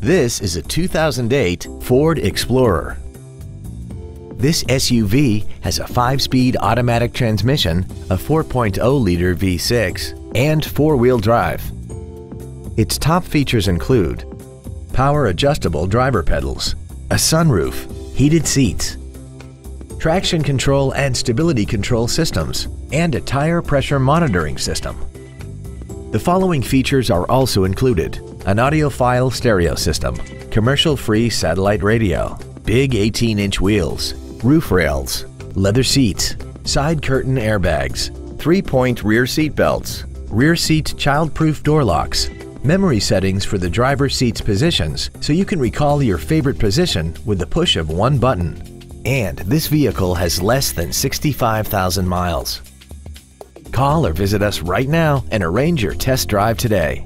This is a 2008 Ford Explorer. This SUV has a 5-speed automatic transmission, a 4.0-liter V6, and 4-wheel drive. Its top features include power adjustable driver pedals, a sunroof, heated seats, traction control and stability control systems, and a tire pressure monitoring system. The following features are also included. An audiophile stereo system, commercial-free satellite radio, big 18-inch wheels, roof rails, leather seats, side curtain airbags, three-point rear seat belts, rear seat child-proof door locks, memory settings for the driver's seat's positions so you can recall your favorite position with the push of one button. And this vehicle has less than 65,000 miles. Call or visit us right now and arrange your test drive today.